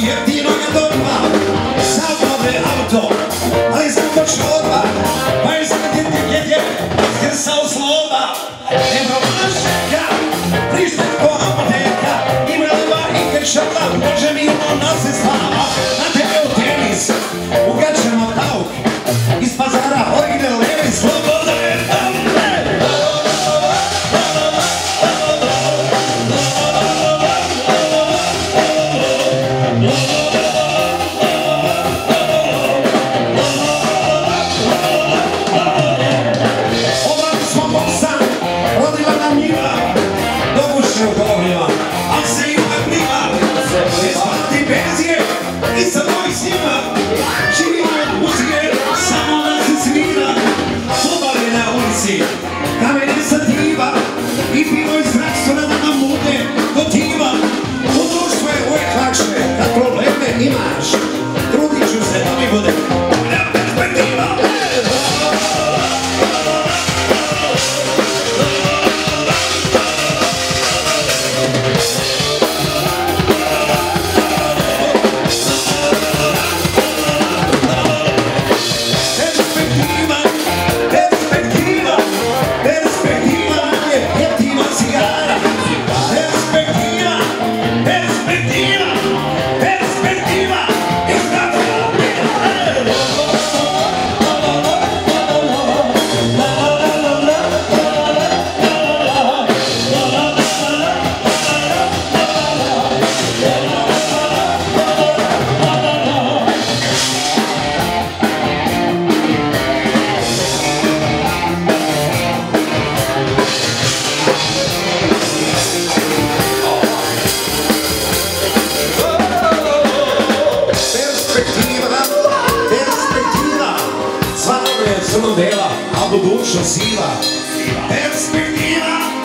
dije, tiro Fatima. She 15 Mandela, é Aldo Bush oscila Perspectiva